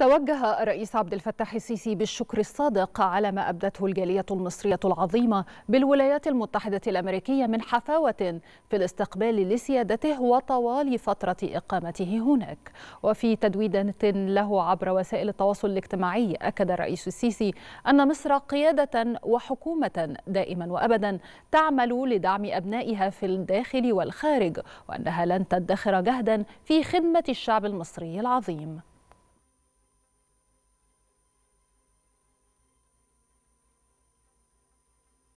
توجه الرئيس عبد الفتاح السيسي بالشكر الصادق على ما أبدته الجالية المصرية العظيمة بالولايات المتحدة الأمريكية من حفاوة في الاستقبال لسيادته وطوال فترة إقامته هناك. وفي تدويدة له عبر وسائل التواصل الاجتماعي أكد الرئيس السيسي أن مصر قيادة وحكومة دائما وأبدا تعمل لدعم أبنائها في الداخل والخارج وأنها لن تدخر جهدا في خدمة الشعب المصري العظيم.